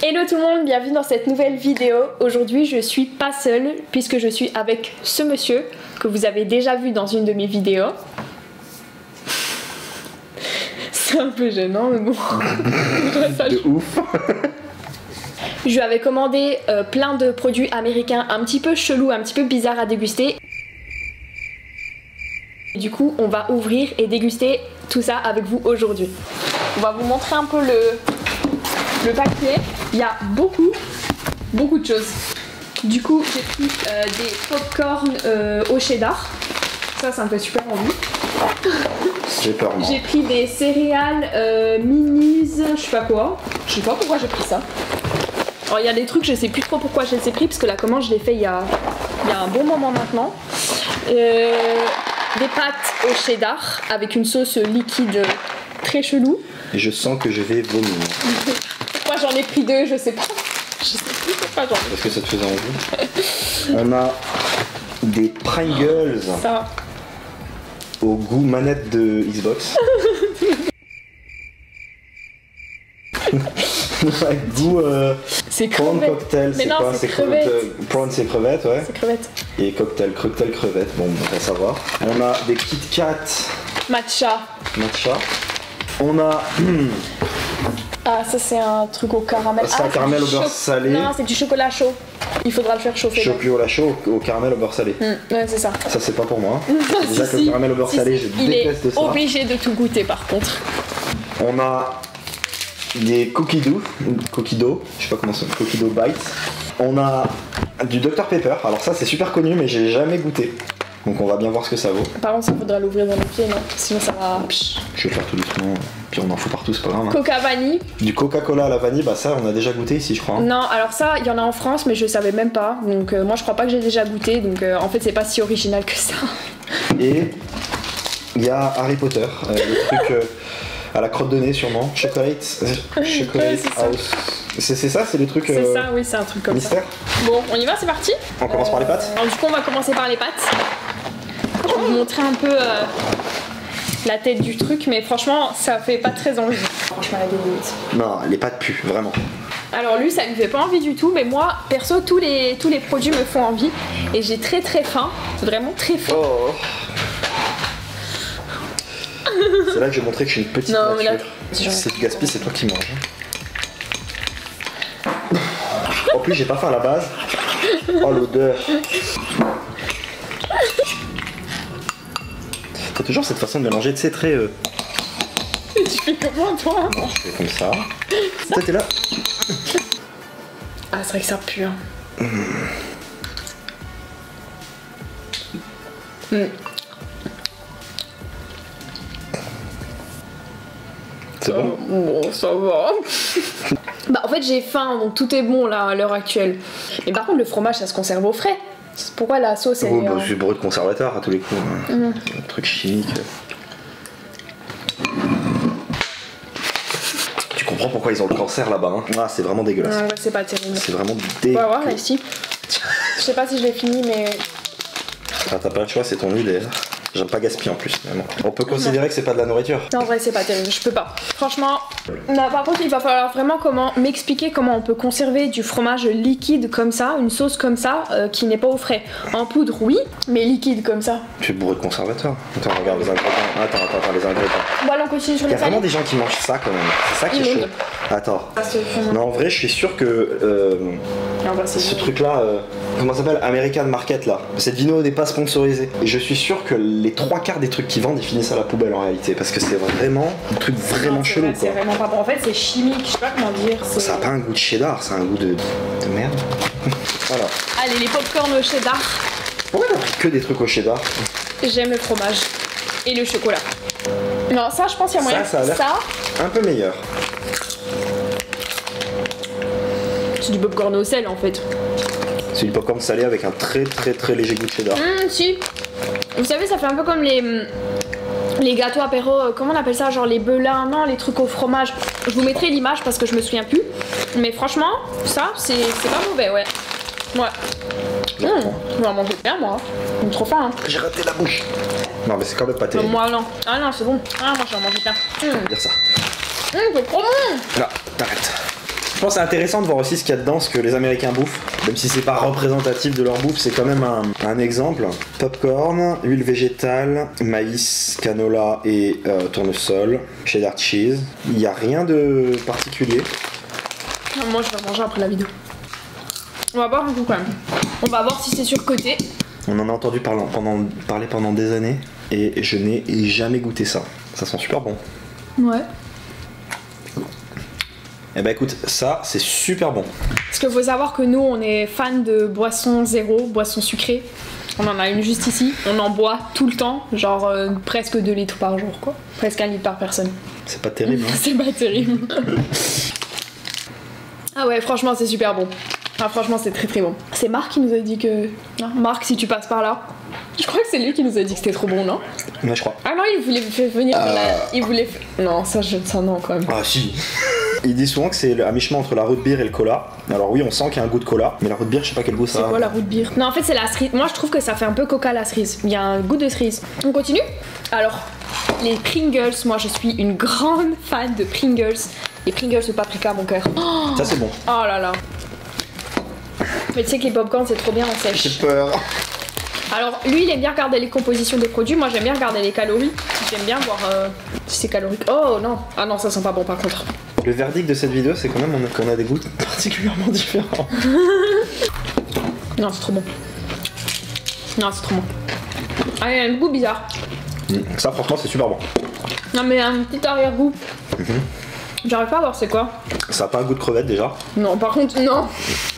Hello tout le monde, bienvenue dans cette nouvelle vidéo. Aujourd'hui je suis pas seule puisque je suis avec ce monsieur que vous avez déjà vu dans une de mes vidéos. C'est un peu gênant mais bon. De ouf. Je lui avais commandé euh, plein de produits américains un petit peu chelous, un petit peu bizarres à déguster. Et du coup, on va ouvrir et déguster tout ça avec vous aujourd'hui. On va vous montrer un peu le, le paquet. Il y a beaucoup, beaucoup de choses. Du coup, j'ai pris euh, des popcorn euh, au cheddar. Ça, ça me fait super envie. J'ai peur. J'ai pris des céréales euh, minis, je sais pas quoi. Je sais pas pourquoi j'ai pris ça. Alors il y a des trucs, je sais plus trop pourquoi je les ai pris parce que la commande je l'ai fait il y a, il y a un bon moment maintenant. Euh, des pâtes au cheddar avec une sauce liquide très chelou. Et je sens que je vais vomir. Pourquoi j'en ai pris deux, je sais pas. Je sais plus pourquoi j'en ai Est-ce que ça te faisait envie On a des Pringles ça. au goût manette de Xbox. Goût euh, C'est prawn crevettes. cocktail, c'est non, quoi c'est cre- crevettes. euh, Prawn c'est crevette, ouais. C'est crevettes. Et cocktail, cocktail crevette, bon, on va savoir. On a des Kit Kat Matcha. matcha. On a Ah ça c'est un truc au caramel. C'est un Ah, caramel au beurre salé. Non, c'est du chocolat chaud. Il faudra le faire chauffer. chocolat au la chaud au caramel au beurre salé. Hmm, ouais, c'est ça. Ça c'est pas pour moi. Déjà Si, que le caramel au beurre Si, salé, si. je Il est déteste ça. obligé de tout goûter par contre. On a des cookies doux, cookies dough, je sais pas comment ça, cookies dough bites. On a du Dr Pepper. Alors ça c'est super connu mais j'ai jamais goûté. Donc on va bien voir ce que ça vaut. Par contre, ça faudra l'ouvrir dans les pieds, non Sinon ça va. Je vais faire tout doucement. Puis on en fout partout, c'est pas grave. hein. Coca vanille. Du Coca-Cola à la vanille, bah ça on a déjà goûté ici je crois. hein. Non, alors ça, il y en a en France, mais je savais même pas. Donc euh, moi, je crois pas que j'ai déjà goûté. Donc euh, en fait, c'est pas si original que ça. Et il y a Harry Potter, euh, le truc à la crotte de nez sûrement. Chocolate, chocolate c'est ça. house. C'est ça, c'est les trucs C'est euh, ça, oui, c'est un truc comme mystère? ça. Bon, on y va, c'est parti? On commence par les pâtes Alors, du coup, on va commencer par les pâtes. Vous montrer un peu euh, la tête du truc, mais franchement, ça fait pas très envie. Franchement, la limite. Non, les pâtes puent, vraiment. Alors lui ça lui fait pas envie du tout mais moi perso tous les, tous les produits me font envie et j'ai très très faim, vraiment très faim. Oh. C'est là que j'ai montré que je suis une petite Non, là- nature. Si c'est du gaspille, c'est toi qui manges. En plus, j'ai pas faim à la base. Oh l'odeur. T'as toujours cette façon de mélanger, tu sais, très. euh, tu fais comment toi Non, je fais comme ça. Toi, t'es là. Ah c'est vrai que ça pue hein. Mm. C'est bon? Bon ça va. bah en fait j'ai faim donc tout est bon là à l'heure actuelle. Mais par contre le fromage ça se conserve au frais. Pourquoi la sauce elle Oh, est, bah, euh, je suis bourré de conservateur à tous les coups. hein. Mhm. Un truc chimique. Tu comprends pourquoi ils ont le cancer là-bas hein Ah, c'est vraiment dégueulasse. Ouais, ouais, c'est pas terrible. C'est vraiment On va voir dégueulasse. ici. Je sais pas si je l'ai fini mais Ah, T'as pas le choix, c'est ton idée. J'aime pas gaspiller en plus. On peut considérer que c'est pas de la nourriture. Non, en vrai, c'est pas terrible, je peux pas. Franchement, non, par contre, il va falloir vraiment comment m'expliquer comment on peut conserver du fromage liquide comme ça, une sauce comme ça, euh, qui n'est pas au frais. En poudre, oui, mais liquide comme ça. Tu es bourré de conservateur. Attends, regarde les ingrédients. Attends, attends, attends, les ingrédients. Bon, allez, on continue sur Il y les a vraiment des gens qui mangent ça quand même. C'est ça qui est chaud. Attends. Non, en vrai, je suis sûr que euh, bah, ce truc-là, euh, comment ça s'appelle American Market là. Cette vidéo n'est pas sponsorisée. Et je suis sûr que les trois quarts des trucs qu'ils vendent, ils finissent à la poubelle en réalité. Parce que c'est vraiment un truc vraiment chelou. C'est vraiment pas bon. En fait, c'est chimique, je sais pas comment dire. Ça a pas un goût de cheddar, ça a un goût de, de merde. voilà. Allez, les popcorn au cheddar. Pourquoi t'as pris que des trucs au cheddar J'aime le fromage. Et le chocolat. Non, ça, je pense qu'il y a moyen. Ça, ça a ça Un peu meilleur. c'est du popcorn au sel en fait. C'est du popcorn salé avec un très très très léger goût de cheddar. Hum, si. Vous savez, ça fait un peu comme les, les gâteaux apéro, euh, comment on appelle ça Genre les belins, non, les trucs au fromage. Je vous mettrai l'image parce que je me souviens plus. Mais franchement, ça, c'est c'est pas mauvais, ouais. Ouais. Hum, je vais en manger plein, moi. J'ai trop faim, hein. J'ai raté la bouche. Non mais c'est quand même pas Non, terrible. moi, non. Ah non, c'est bon. Ah, moi, je vais en manger plein. Hum, Dire ça. hum, c'est trop bon. Là. Je pense que c'est intéressant de voir aussi ce qu'il y a dedans, ce que les Américains bouffent. Même si c'est pas représentatif de leur bouffe, c'est quand même un, un exemple. Popcorn, huile végétale, maïs, canola et euh, tournesol, cheddar cheese. Il n'y a rien de particulier. Moi, je vais manger après la vidéo. On va boire un coup quand même. On va voir si c'est surcoté. On en a entendu parler pendant, parler pendant des années et je n'ai jamais goûté ça. Ça sent super bon. Ouais. Eh ben écoute, ça c'est super bon. Parce qu'il faut savoir que nous, on est fans de boissons zéro, boissons sucrées. On en a une juste ici. On en boit tout le temps, genre euh, presque 2 litres par jour, quoi. Presque un litre par personne. C'est pas terrible. Hein c'est pas terrible. ah ouais, franchement, c'est super bon. Ah, franchement, c'est très très bon. C'est Marc qui nous a dit que. Non, Marc, si tu passes par là. Je crois que c'est lui qui nous a dit que c'était trop bon, non? Je crois. Ah non, il voulait faire venir. Euh. la- Il voulait. Non, ça, je... ça non, quand même. Ah si. Il dit souvent que c'est à mi-chemin entre la root beer et le cola. Alors oui, on sent qu'il y a un goût de cola, mais la root beer, je sais pas quel goût ça C'est a. quoi la route beer Non, en fait, c'est la cerise. Moi, je trouve que ça fait un peu coca la cerise. Il y a un goût de cerise. On continue Alors, les Pringles. Moi, je suis une grande fan de Pringles. Les Pringles au paprika, mon cœur. Oh, Ça c'est bon. oh là là. Mais tu sais que les popcorn, c'est trop bien en J'ai sèche. peur. Alors, lui, il aime bien regarder les compositions des produits. Moi, j'aime bien regarder les calories. J'aime bien voir euh, si c'est calorique. Oh non Ah non, ça sent pas bon par contre. Le verdict de cette vidéo, c'est quand même qu'on a des goûts particulièrement différents. Non, c'est trop bon. Non, c'est trop bon. Ah, il y a un goût bizarre. Mm. Ça, franchement, c'est super bon. Non, mais un petit arrière-goût. J'arrive pas à voir c'est quoi. Ça a pas un goût de crevette déjà. Non, par contre, non.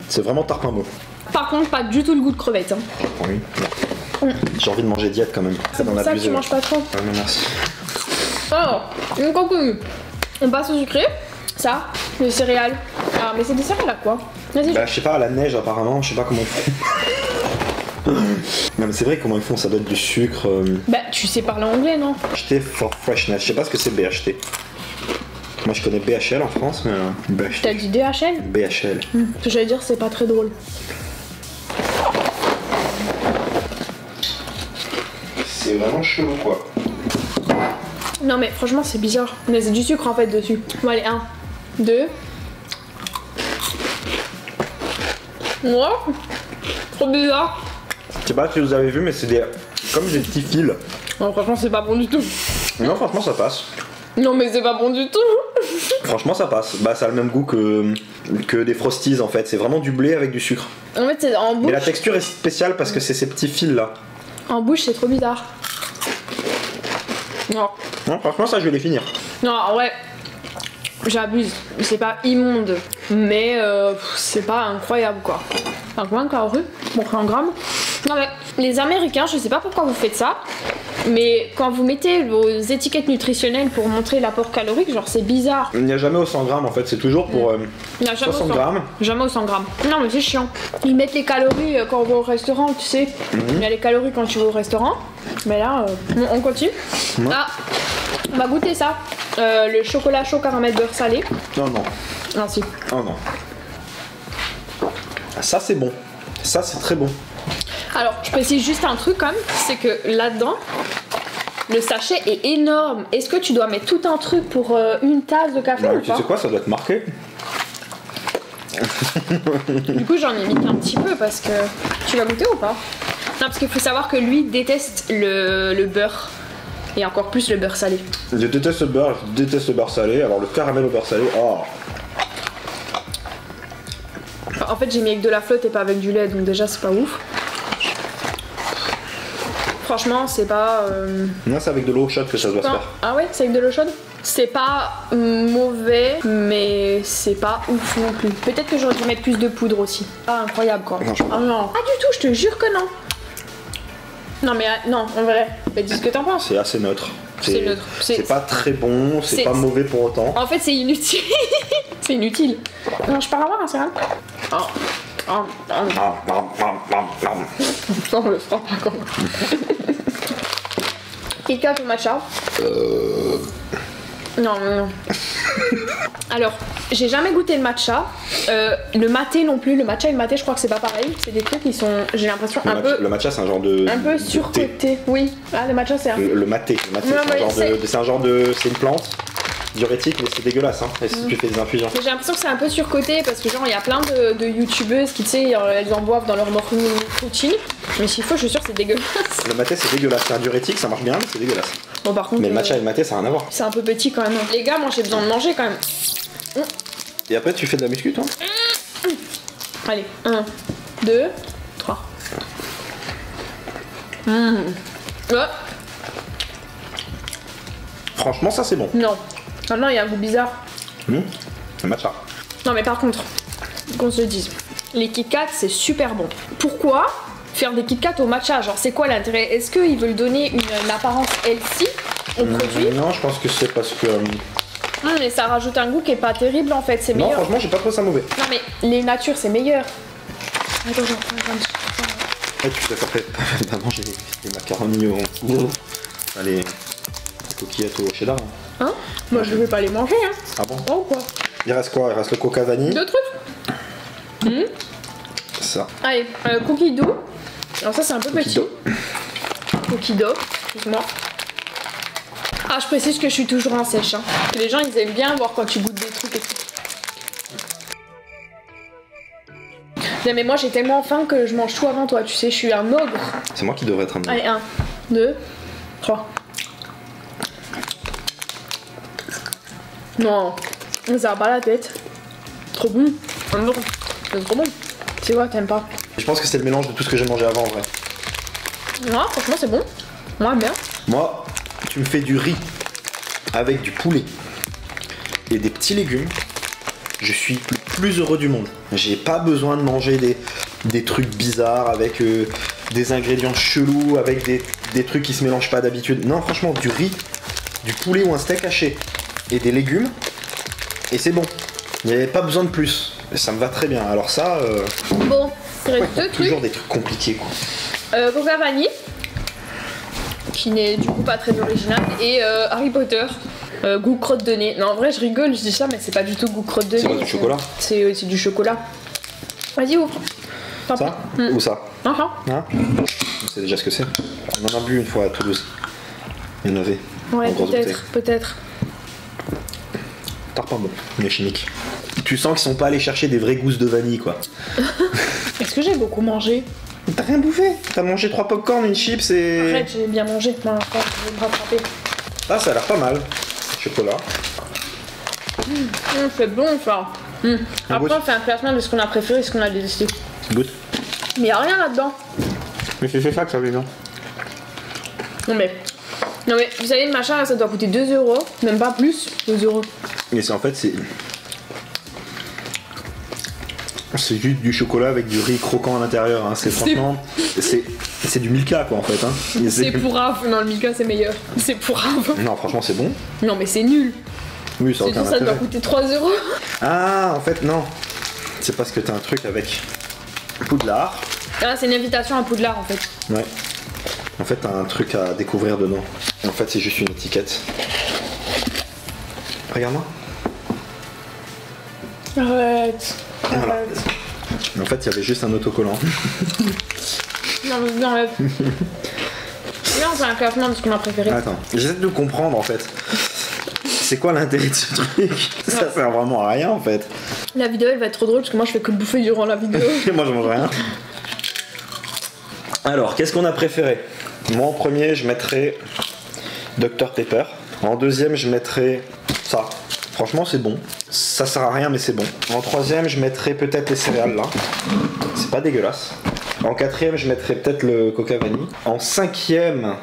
C'est vraiment tarpin mot. Par contre, pas du tout le goût de crevette. Hein. Oui. J'ai envie de manger diète quand même. C'est pour ça que tu manges pas trop. Ouais, mais merci. Alors, une continue. On passe au sucré. Ça, les céréales. Ah, mais c'est des céréales à quoi Vas-y. Bah, je sais pas, à la neige apparemment, je sais pas comment ils font. non, mais c'est vrai comment ils font, ça doit être du sucre. euh, Bah, tu sais parler anglais, non? BHT for freshness. Je sais pas ce que c'est BHT. Moi je connais BHL en France, mais. euh, BHT. T'as dit DHL BHL. Que j'allais dire, c'est pas très drôle. C'est vraiment chelou quoi. Non, mais franchement, c'est bizarre. Mais c'est du sucre en fait dessus. Bon, allez, un, deux. Ouais. Trop bizarre. Je sais pas si vous avez vu, mais c'est des. comme des petits fils. Non, franchement, c'est pas bon du tout. Non, franchement, ça passe. Non, mais c'est pas bon du tout. Franchement, ça passe. Bah, ça a le même goût que, que des frosties en fait. C'est vraiment du blé avec du sucre. En fait, c'est en Mais bouche. la texture est spéciale parce que c'est ces petits fils là. En bouche, c'est trop bizarre. Non. Non, franchement, ça, je vais les finir. Non, vrai, j'abuse. C'est pas immonde, mais euh, c'est pas incroyable quoi. Enfin, combien de calories Bon, en grammes. Non, mais les Américains, je sais pas pourquoi vous faites ça, mais quand vous mettez vos étiquettes nutritionnelles pour montrer l'apport calorique, genre c'est bizarre. Il n'y a jamais au 100 grammes en fait, c'est toujours pour euh, Il y a jamais au 60 100 grammes. Jamais au 100 grammes. Non, mais c'est chiant. Ils mettent les calories euh, quand on va au restaurant, tu sais. Il y a les calories quand tu vas au restaurant. Mais là, euh, on continue. Ouais. Ah, on va goûter ça. Le chocolat chaud caramel beurre salé. Non, non. Non, si. Oh non. Ah, Ça, c'est bon. Ça, c'est très bon. Alors, je précise juste un truc quand même, c'est que là-dedans, le sachet est énorme. Est-ce que tu dois mettre tout un truc pour euh, une tasse de café Bah, ou tu pas sais quoi, ça doit être marqué. Du coup, j'en ai mis qu'un petit peu parce que. Tu vas goûter ou pas? Non, parce qu'il faut savoir que lui déteste le, le beurre. Et encore plus le beurre salé. Je déteste le beurre, je déteste le beurre salé. Alors, le caramel au beurre salé, oh. En fait, j'ai mis avec de la flotte et pas avec du lait, donc déjà, c'est pas ouf. Franchement, c'est pas. euh, Non, c'est avec de l'eau chaude que ça doit se faire. Ah ouais, c'est avec de l'eau chaude? C'est pas mauvais, mais c'est pas ouf non plus. Peut-être que j'aurais dû mettre plus de poudre aussi. Ah, incroyable quoi. Non, je ah non. Pas du tout, je te jure que non. Non, mais euh, non, en vrai. Bah, dis ce que t'en penses. C'est assez neutre. C'est neutre. C'est- C'est pas très bon, c'est c'est- pas mauvais pour autant. En fait, c'est inutile. c'est inutile. Non, je pars avoir un céréal. Oh. Oh, oh. Ah, ah. Non, le sera pas. Quelqu'un pour matcha Non, non, non. Alors, j'ai jamais goûté le matcha. Euh, le maté non plus. Le matcha et le maté, je crois que c'est pas pareil. C'est des trucs qui sont, j'ai l'impression, Le un matcha, peu, le matcha, c'est un genre de. un peu surcoté. Oui. Ah, le matcha, c'est un. Le, le maté, le maté, Non, c'est un mais genre c'est- de. C'est un genre de. C'est une plante. Diurétique, mais c'est dégueulasse, hein. Et si Mm. tu fais des infusions. J'ai l'impression que c'est un peu surcoté parce que genre il y a plein de, de youtubeuses qui tu sais elles en boivent dans leur routine. Mais s'il faut je suis sûre que c'est dégueulasse. Le maté, c'est dégueulasse. C'est un diurétique, ça marche bien, mais c'est dégueulasse. Bon par contre Mais le euh, matcha et le maté, ça n'a rien à voir. c'est un peu petit quand même. Les gars moi j'ai besoin de manger quand même. Et après, tu fais de la muscu, toi? Allez, 1, 2, 3. Mmh. Ouais, Franchement, ça, c'est bon. non. Maintenant il y a un goût bizarre. Hum, Le matcha. Non mais par contre, qu'on se le dise, les Kit Kat c'est super bon. Pourquoi faire des Kit Kat au matcha? Genre c'est quoi l'intérêt? Est-ce qu'ils veulent donner une, une apparence healthy au produit? Hum, Non, je pense que c'est parce que. euh, Non mais ça rajoute un goût qui est pas terrible en fait, c'est Non, meilleur. franchement, j'ai pas trouvé ça mauvais. Non mais les natures c'est meilleur. Attends, j'en prends un. Ouais, tu sais qu'après, t'as mangé des macaronis au. Allez, coquillettes au cheddar. hein. Hein Moi je vais pas les manger hein. Ah bon Oh quoi Il reste quoi? Il reste le coca vanille. Deux trucs Ça. Allez, euh, cookie dough. Alors ça c'est un peu Cookie petit. dough. Cookie dough, excuse-moi. Ah, je précise que je suis toujours en sèche. Hein. Les gens ils aiment bien voir quand tu goûtes des trucs et tout. Non mais moi j'ai tellement faim que je mange tout avant toi, tu sais, je suis un ogre. C'est moi qui devrais être un. Allez, 1, 2, 3. Non, ça va pas la tête. Trop bon. C'est trop bon. C'est quoi, t'aimes pas? Je pense que c'est le mélange de tout ce que j'ai mangé avant en vrai. Non, franchement c'est bon. Moi bien. Moi, tu me fais du riz avec du poulet et des petits légumes. Je suis le plus heureux du monde. J'ai pas besoin de manger des, des trucs bizarres avec euh, des ingrédients chelous, avec des, des trucs qui se mélangent pas d'habitude. Non, franchement, du riz, du poulet ou un steak haché et des légumes, et c'est bon. Il n'y avait pas besoin de plus. Et ça me va très bien. Alors ça, euh, Bon, il reste deux trucs. toujours des trucs compliqués quoi. Euh, Coca Vanille, qui n'est du coup pas très original, et euh, Harry Potter, euh, goût crotte de nez. Non, en vrai, je rigole, je dis ça, mais c'est pas du tout goût crotte de nez. C'est pas du chocolat C'est euh, c'est du chocolat. Vas-y, ouvre. Ça. Hmm. Ou ça Non, non. Hein C'est déjà ce que c'est. On en a bu une fois à Toulouse. Il y en avait. Ouais, peut-être, peut-être. Tard pas bon, mais chimique. Tu sens qu'ils sont pas allés chercher des vraies gousses de vanille quoi. Est-ce que j'ai beaucoup mangé? T'as rien bouffé? T'as mangé trois popcorn, une chips et. Arrête, j'ai bien mangé. Non, attends, je vais me rattraper. Ah, ça a l'air pas mal. Chocolat. Hum, c'est bon ça. Un Après, on fait un classement de ce qu'on a préféré et ce qu'on a détesté. Goûte. Mais y a rien là-dedans. Mais c'est ça que ça veut bien. Non mais. Non mais, vous savez, le machin là, ça doit coûter 2 euros. Même pas plus, 2 euros. Mais c'est en fait, c'est. C'est juste du chocolat avec du riz croquant à l'intérieur. Hein. C'est franchement. C'est du Milka quoi en fait. Hein. C'est pour. Non, le Mika c'est meilleur. C'est pour. Non, franchement, c'est bon. Non mais c'est nul. Oui, ça ça doit coûter 3 euros. Ah, en fait, non. C'est parce que t'as un truc avec Poudlard. Ah, c'est une invitation à Poudlard en fait. Ouais. En fait, t'as un truc à découvrir dedans. En fait, c'est juste une étiquette. Regarde-moi. Arrête. Voilà. Arrête. En fait, il y avait juste un autocollant. Non, mais arrête. Là, on fait un classement de ce qu'on a préféré. Attends, j'essaie de comprendre en fait. C'est quoi l'intérêt de ce truc? Ça sert vraiment à rien en fait. La vidéo elle va être trop drôle parce que moi je fais que bouffer durant la vidéo. Moi, je mange rien. Alors, qu'est-ce qu'on a préféré? Moi, en premier, je mettrais Dr Pepper. En deuxième, je mettrais ça. Franchement, c'est bon. Ça sert à rien, mais c'est bon. En troisième, je mettrais peut-être les céréales là. C'est pas dégueulasse. En quatrième, je mettrais peut-être le Coca Vanille. En cinquième,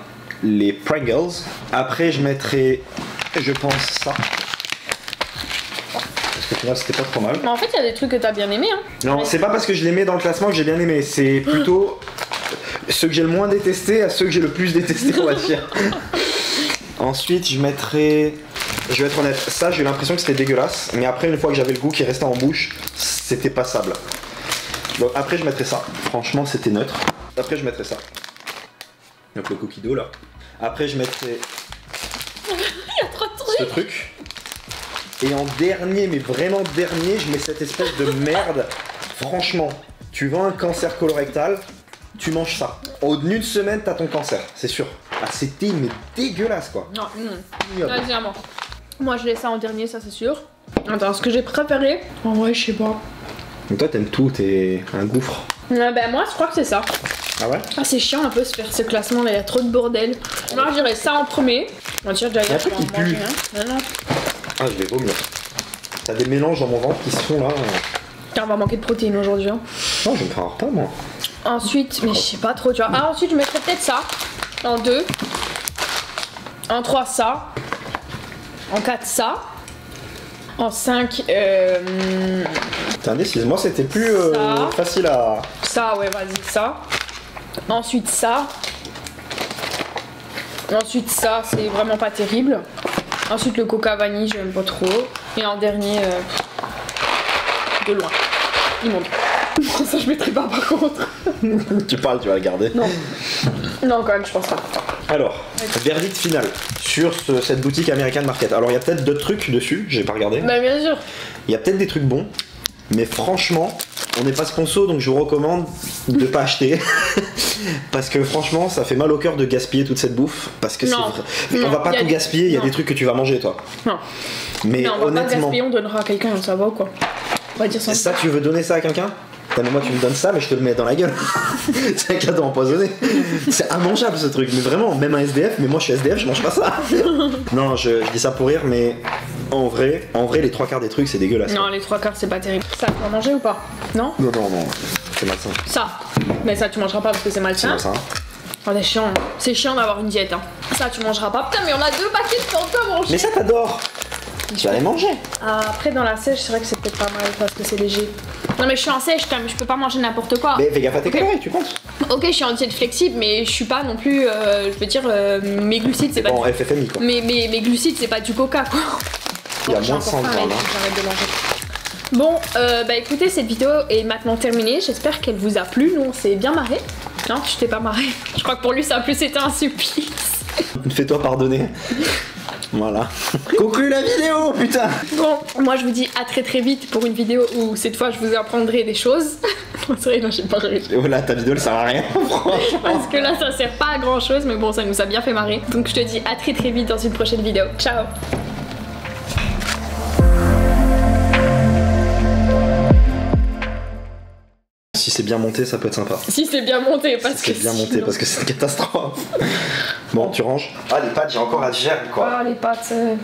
les Pringles. Après, je mettrais, je pense, ça. Parce que finalement, c'était pas trop mal. Mais en fait, il y a des trucs que t'as bien aimé. Hein. Non, c'est pas parce que je les mets dans le classement que j'ai bien aimé, c'est plutôt ceux que j'ai le moins détesté à ceux que j'ai le plus détesté, on va dire. Ensuite, je mettrais. Je vais être honnête, ça j'ai eu l'impression que c'était dégueulasse, mais après, une fois que j'avais le goût qui restait en bouche, c'était passable. Donc après, je mettrais ça. Franchement, c'était neutre. Après, je mettrais ça. Donc le cookie dough là. Après, je mettrais Il y a trop de ce trucs. truc. Et en dernier, mais vraiment dernier, je mets cette espèce de merde. Franchement, tu vends un cancer colorectal, tu manges ça. Au bout d'une semaine, t'as ton cancer, c'est sûr. Ah, c'était mais dégueulasse quoi. Non, hum. Ignoble. Moi. Je laisse ça en dernier, ça c'est sûr. Attends, ce que j'ai préféré En vrai, je sais pas. Donc toi, t'aimes tout, t'es un gouffre. Ah, ben, moi, je crois que c'est ça. Ah ouais? Ah, c'est chiant un peu de faire ce classement là, il y a trop de bordel. Moi, je dirais ça en premier. On tire déjà Il y a un truc qui pue. Non, non. Ah, je vais vomir. T'as des mélanges dans mon ventre qui se font là. Tiens, on va manquer de protéines aujourd'hui. hein. Non, je vais me faire un repas, moi. Ensuite, mais je sais pas trop, tu vois. Ah, ensuite, je mettrais peut-être ça. En 2. En 3, ça. En 4, ça. En 5, euh, indécise. Moi, c'était plus euh, facile à. ça, ouais, vas-y, ça. Ensuite, ça. Ensuite, ça, c'est vraiment pas terrible. Ensuite, le coca vanille, j'aime pas trop. Et en dernier, euh, de loin. Immonde. ça, je mettrai pas par contre. tu parles, tu vas la garder. Non. Non, quand même, je pense pas. Alors, verdict final sur ce- cette boutique American Market. Alors, il y a peut-être d'autres trucs dessus, j'ai pas regardé. Bah, bien sûr. Il y a peut-être des trucs bons, mais franchement, on n'est pas sponsor, donc je vous recommande de pas acheter. parce que franchement, ça fait mal au cœur de gaspiller toute cette bouffe. Parce que c'est Non. vrai. Non, on va pas tout des- gaspiller, il y a des trucs que tu vas manger, toi. Non. Mais Mais on va pas honnêtement, gaspiller, on donnera à quelqu'un, ça va ou quoi? On va dire ça. ça, tu veux donner ça à quelqu'un? Putain, mais moi, tu me donnes ça, mais je te le mets dans la gueule. c'est un cadeau empoisonné. C'est immangeable ce truc, mais vraiment, même un SDF, mais moi je suis SDF, je mange pas ça. non, je, je dis ça pour rire, mais en vrai, en vrai, les trois quarts des trucs, c'est dégueulasse. Non, les trois quarts, c'est pas terrible. Ça, tu vas manger ou pas? Non? Non, non, non. c'est malsain. Ça. Mais ça, tu mangeras pas parce que c'est C'est malsain. malsain. Oh, c'est chiant. C'est chiant d'avoir une diète. Hein. Ça, tu mangeras pas. Putain, mais on a deux paquets de Fanta à manger. Mais ça, t'adores Tu vas les manger Ah, après, dans la sèche, c'est vrai que c'est peut-être pas mal parce que c'est léger. Non, mais je suis en sèche quand même. Je peux pas manger n'importe quoi. Mais fais gaffe à tes calories, tu comptes Ok, je suis en diète flexible, mais je suis pas non plus. euh, je veux dire, euh, mes glucides, c'est pas. Bon, du... FFMI quoi. mes, mes, mes glucides, c'est pas du coca, quoi. Il y a J'ai moins de encore 100 faim, grammes. là, hein. J'arrête de manger. Bon, euh, bah écoutez, cette vidéo est maintenant terminée. J'espère qu'elle vous a plu. Nous, on s'est bien marré. Non, tu t'es pas marré. Je crois que pour lui, ça a plus été un supplice. Fais-toi pardonner. Voilà. Conclue la vidéo, putain Bon, moi, je vous dis à très très vite pour une vidéo où cette fois, je vous apprendrai des choses. Non, c'est vrai, non, j'ai pas réussi. Et voilà, ta vidéo, elle sert à rien, franchement. Parce que là, ça sert pas à grand chose, mais bon, ça nous a bien fait marrer. Donc, je te dis à très très vite dans une prochaine vidéo. Ciao Si c'est bien monté, ça peut être sympa. Si c'est bien monté, parce Si que. c'est bien monté, parce que c'est une catastrophe. Bon, tu ranges. Ah, les pâtes, j'ai encore à digérer, quoi. Ah, les pâtes. euh,